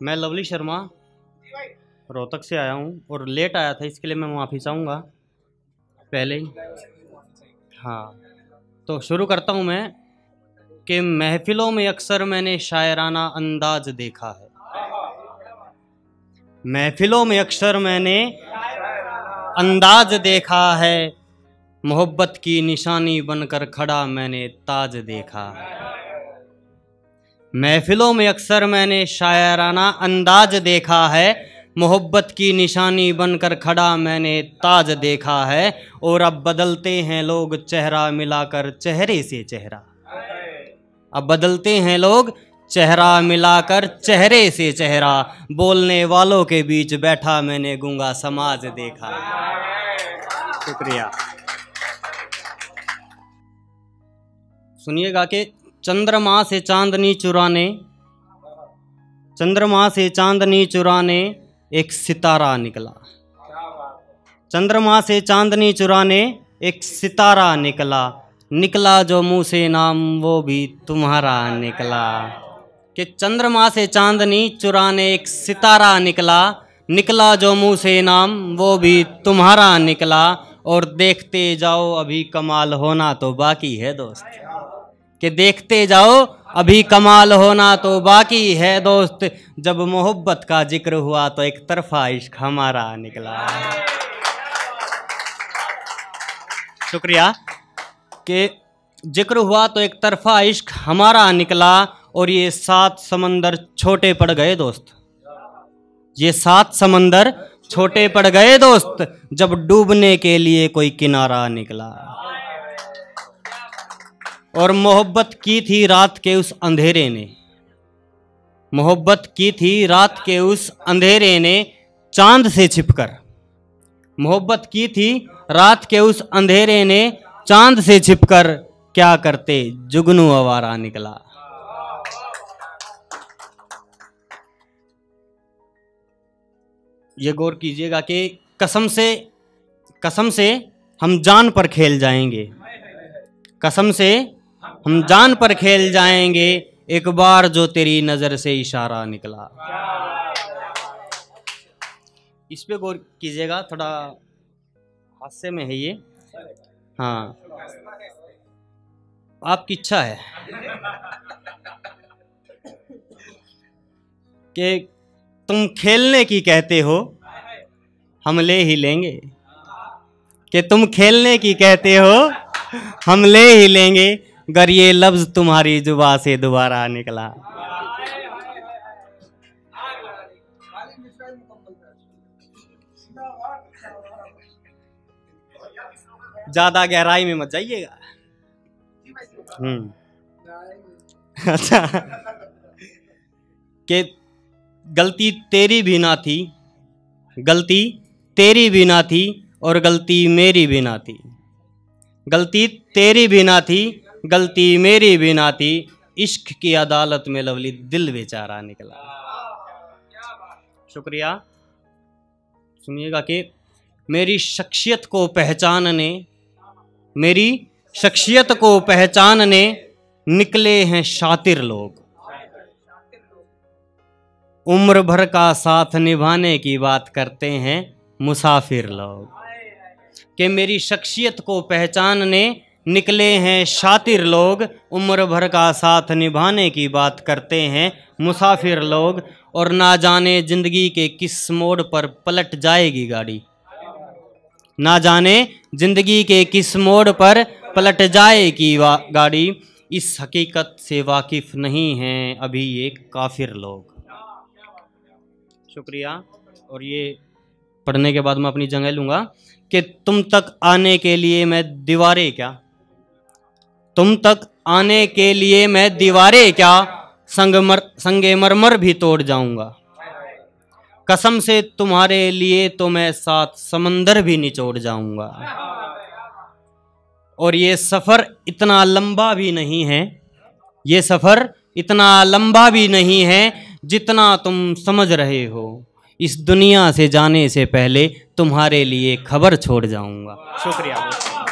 मैं लवली शर्मा रोहतक से आया हूँ और लेट आया था, इसके लिए मैं माफ़ी चाहूँगा। पहले ही। हाँ। तो शुरू करता हूँ मैं कि महफिलों में अक्सर मैंने शायराना अंदाज देखा है। महफिलों में अक्सर मैंने अंदाज देखा है। मोहब्बत की निशानी बनकर खड़ा मैंने ताज देखा है। महफिलों में अक्सर मैंने शायराना अंदाज देखा है। मोहब्बत की निशानी बनकर खड़ा मैंने ताज देखा है। और अब बदलते हैं लोग चेहरा मिलाकर चेहरे से चेहरा। अब बदलते हैं लोग चेहरा मिलाकर चेहरे से चेहरा। बोलने वालों के बीच बैठा मैंने गूँगा समाज देखा। शुक्रिया। सुनिएगा कि चंद्रमा से चांदनी चुराने, चंद्रमा से चांदनी चुराने एक सितारा निकला। चंद्रमा से चांदनी चुराने एक सितारा निकला। निकला जो मुँह से नाम, वो भी तुम्हारा निकला। कि चंद्रमा से चांदनी चुराने एक सितारा निकला। निकला जो मुँह से नाम, वो भी तुम्हारा निकला। और देखते जाओ, अभी कमाल होना तो बाकी है दोस्त। कि देखते जाओ, अभी कमाल होना तो बाकी है दोस्त। जब मोहब्बत का ज़िक्र हुआ तो एक तरफा इश्क हमारा निकला। शुक्रिया। कि ज़िक्र हुआ तो एक तरफा इश्क हमारा निकला और ये सात समंदर छोटे पड़ गए दोस्त। ये सात समंदर छोटे पड़ गए दोस्त, जब डूबने के लिए कोई किनारा निकला। और मोहब्बत की थी रात के उस अंधेरे ने। मोहब्बत की थी रात के उस अंधेरे ने चाँद से छिपकर। मोहब्बत की थी रात के उस अंधेरे ने चाँद से छिपकर। क्या करते जुगनू आवारा निकला। ये गौर कीजिएगा कि कसम से कसम से हम जान पर खेल जाएँगे। कसम से हम जान पर खेल जाएँगे, एक बार जो तेरी नज़र से इशारा निकला। इस पे गौर कीजिएगा, थोड़ा हादसे में है ये। हाँ। आपकी इच्छा है कि तुम खेलने की कहते हो, हम ले ही लेंगे। कि तुम खेलने की कहते हो, हम ले ही लेंगे। अगर ये लफ्ज तुम्हारी जुबा से दोबारा निकला। ज़्यादा गहराई में मत जाइएगा। हम्म। अच्छा। कि गलती तेरी भी ना थी, गलती तेरी भी ना थी और गलती मेरी भी ना थी। गलती तेरी भी ना थी गलती मेरी थी। इश्क की अदालत में लवली दिल बेचारा निकला। शुक्रिया। सुनिएगा कि मेरी शख्सियत को पहचानने, मेरी शख्सियत को पहचानने निकले हैं शातिर लोग। उम्र भर का साथ निभाने की बात करते हैं मुसाफिर लोग। कि मेरी शख्सियत को पहचानने निकले हैं शातिर लोग, उम्र भर का साथ निभाने की बात करते हैं मुसाफिर लोग, और ना जाने ज़िंदगी के किस मोड़ पर पलट जाएगी गाड़ी। ना जाने ज़िंदगी के किस मोड़ पर पलट जाएगी गाड़ी। इस हकीकत से वाकिफ़ नहीं हैं अभी ये काफिर लोग। शुक्रिया। और ये पढ़ने के बाद मैं अपनी जगह लूँगा कि तुम तक आने के लिए मैं दीवारें क्या? तुम तक आने के लिए मैं दीवारें क्या? संगमर, संगे मरमर भी तोड़ जाऊँगा। कसम से तुम्हारे लिए तो मैं सात समंदर भी निचोड़ जाऊँगा। और ये सफ़र इतना लंबा भी नहीं है, ये सफ़र इतना लंबा भी नहीं है जितना तुम समझ रहे हो। इस दुनिया से जाने से पहले तुम्हारे लिए खबर छोड़ जाऊँगा। शुक्रिया।